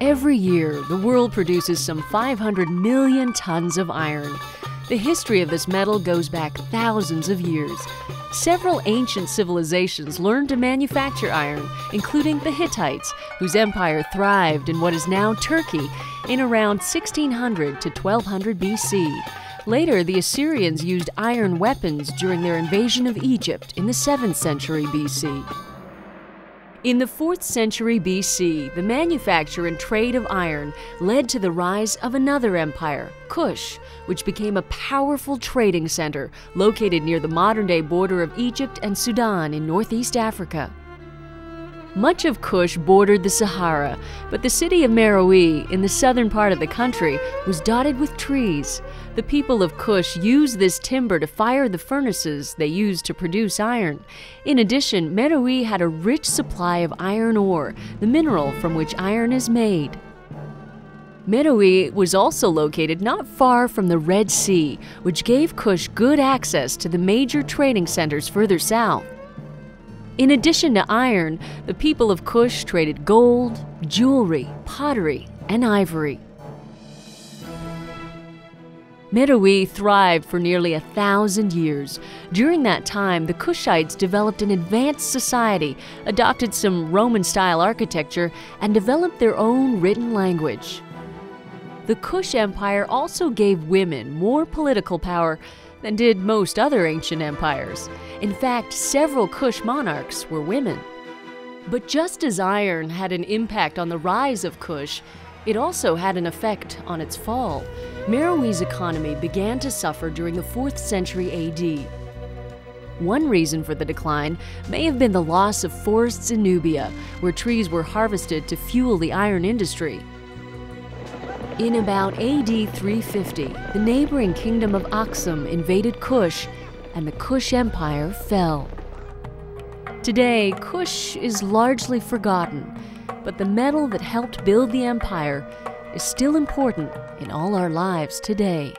Every year, the world produces some 500 million tons of iron. The history of this metal goes back thousands of years. Several ancient civilizations learned to manufacture iron, including the Hittites, whose empire thrived in what is now Turkey in around 1600 to 1200 BC. Later, the Assyrians used iron weapons during their invasion of Egypt in the 7th century BC. In the 4th century BC, the manufacture and trade of iron led to the rise of another empire, Kush, which became a powerful trading center located near the modern day border of Egypt and Sudan in northeast Africa. Much of Kush bordered the Sahara, but the city of Meroe, in the southern part of the country, was dotted with trees. The people of Kush used this timber to fire the furnaces they used to produce iron. In addition, Meroe had a rich supply of iron ore, the mineral from which iron is made. Meroe was also located not far from the Red Sea, which gave Kush good access to the major trading centers further south. In addition to iron, the people of Kush traded gold, jewelry, pottery, and ivory. Meroe thrived for nearly a thousand years. During that time, the Kushites developed an advanced society, adopted some Roman style architecture, and developed their own written language. The Kush Empire also gave women more political power than did most other ancient empires. In fact, several Kush monarchs were women. But just as iron had an impact on the rise of Kush, it also had an effect on its fall. Meroe's economy began to suffer during the 4th century AD. One reason for the decline may have been the loss of forests in Nubia, where trees were harvested to fuel the iron industry. In about AD 350, the neighboring kingdom of Aksum invaded Kush, and the Kush Empire fell. Today, Kush is largely forgotten, but the metal that helped build the empire is still important in all our lives today.